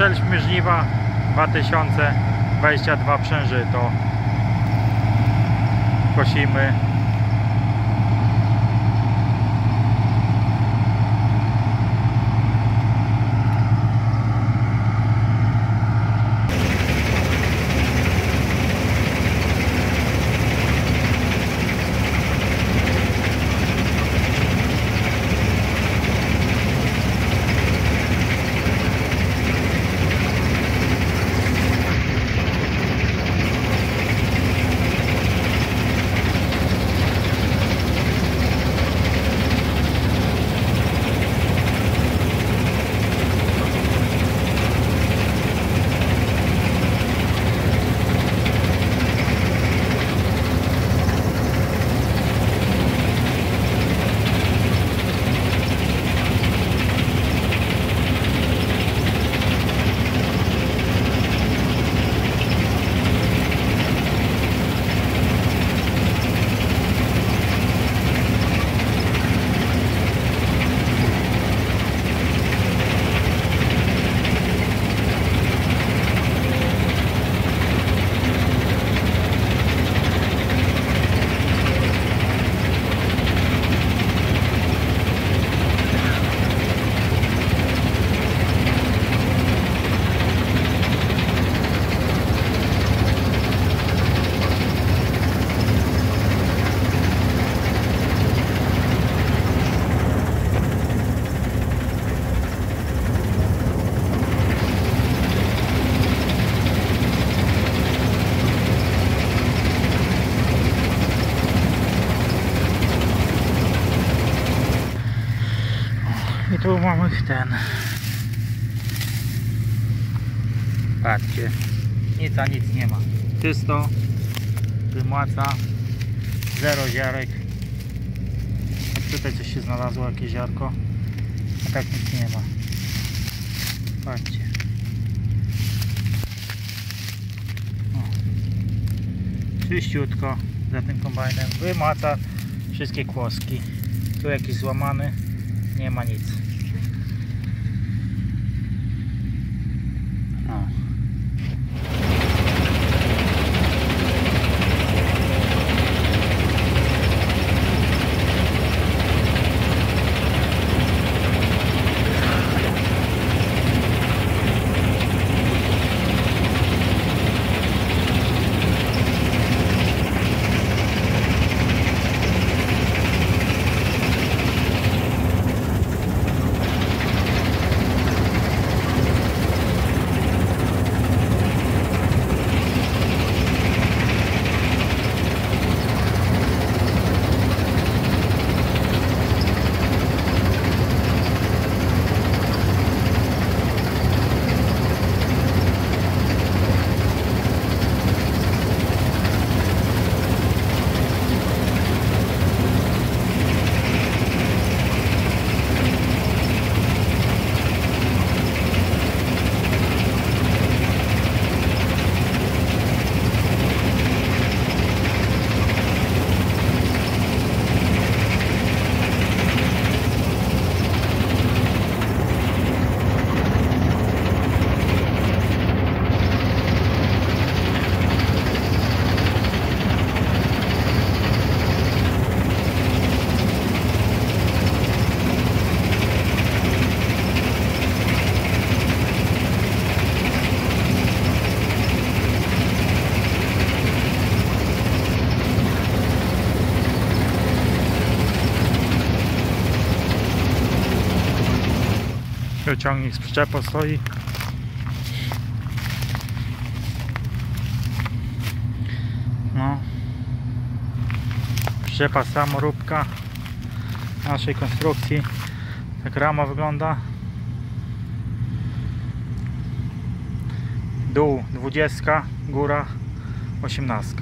Rozpoczęliśmy żniwa 2022 przężyto. Kosimy. Ten. Patrzcie. Nic a nic nie ma. Czysto. Wymłaca. Zero ziarek. A tutaj coś się znalazło, jakieś ziarko. A tak nic nie ma. Patrzcie. O. Czyściutko za tym kombajnem. Wymaca wszystkie kłoski. Tu jakiś złamany. Nie ma nic. O. Tu ciągnik z przyczepą stoi. No. Przyczepa samoróbka naszej konstrukcji. Tak rama wygląda. Dół 20, góra 18.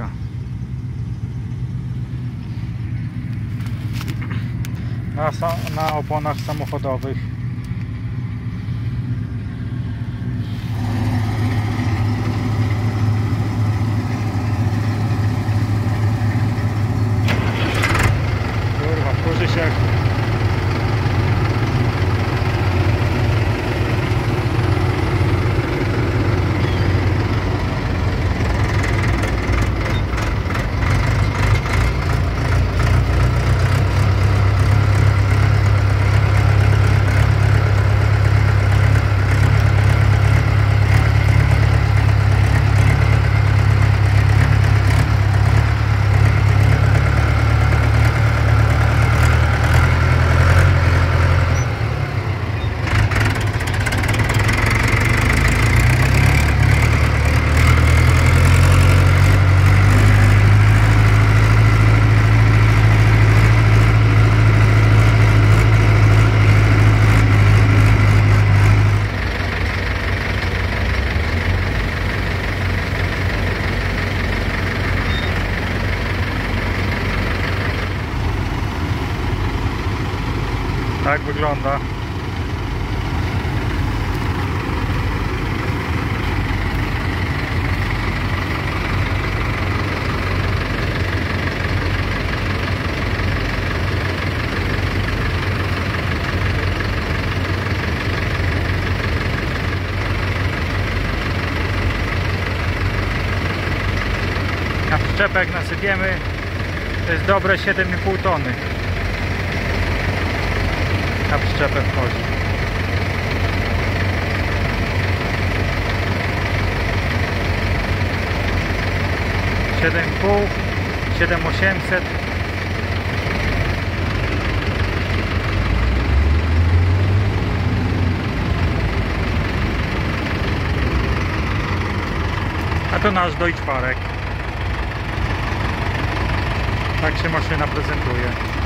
Na, na oponach samochodowych Tak wygląda. Na przyczepę jak nasypiemy to jest dobre 7,5 tony na przyczepę wchodzi. Siedem pół, siedem osiemset. A to nasz Deutschparek. Tak się maszyna prezentuje.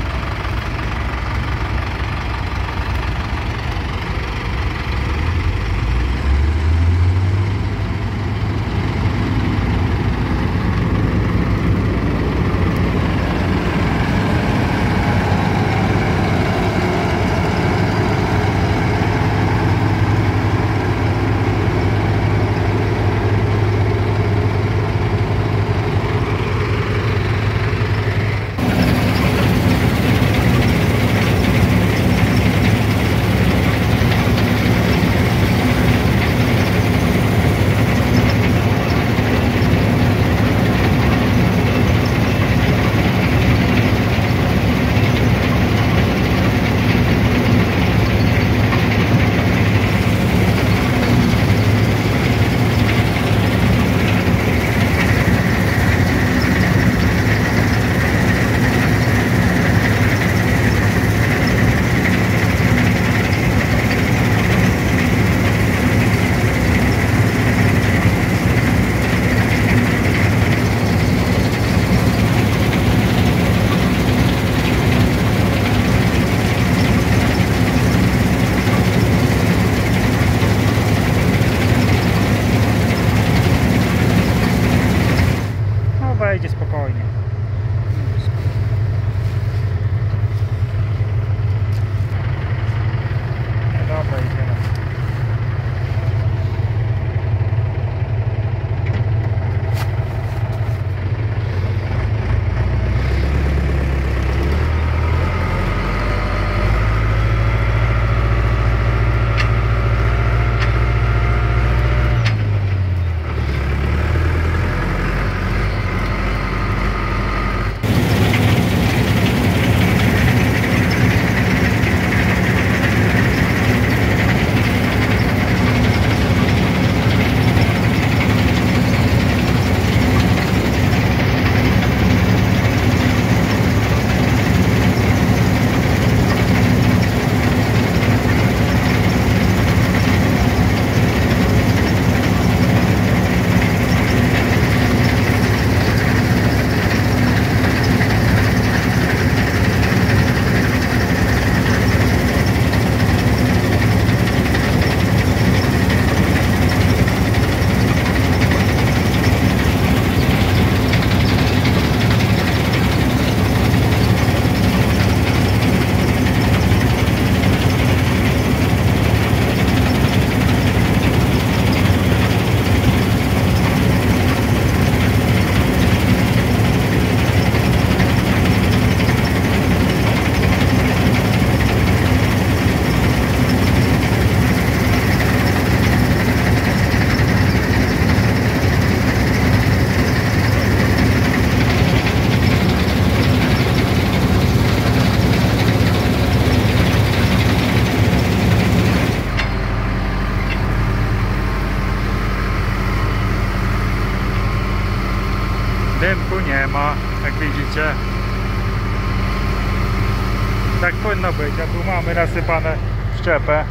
Być, a tu mamy nasypane szczepę.